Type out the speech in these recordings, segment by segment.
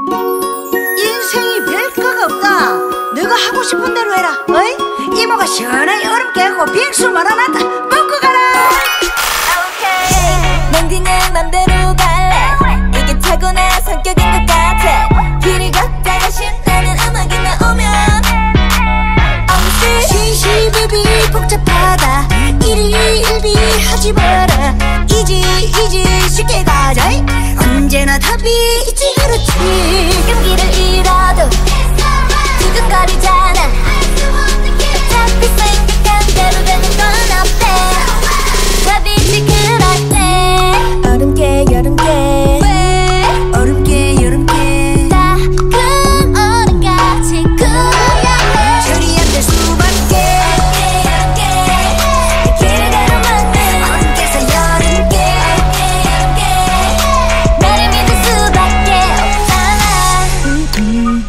인생이 별거가 없다. 너가 하고 싶은 대로 해라. 어이? 이모가 시원하게 얼음 깨고 빙수 말아놨다 먹고 가라. 넌 그냥 맘대로 갈래. 이게 타고난 성격인 것 같아. 길을 걷다가 신나는 음악이 나오면. 시시비비 복잡하다. 일희일비 하지 마라. 이지 이지 쉽게 가자 답이 있지 그렇지. 용기를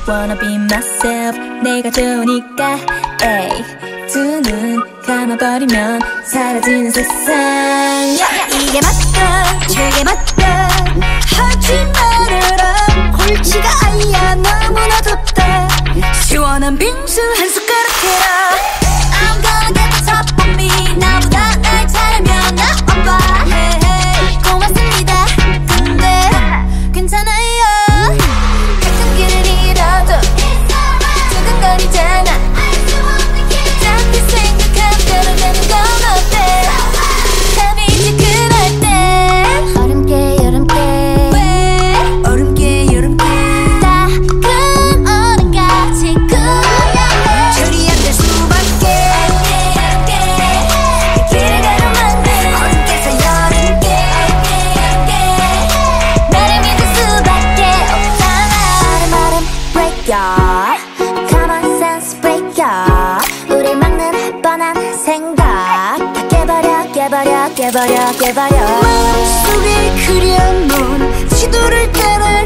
Wanna be myself. 내가 좋으니까 에이. 두 눈 감아버리면 사라지는 세상. 이게 맞다 저게 맞다. 하지 말아라. 골치가 아야 너무나 덥다. 시원한 빙수 한 숟가락 해라 깨버려 깨버려 마음속에 그려놓은 시도를 따라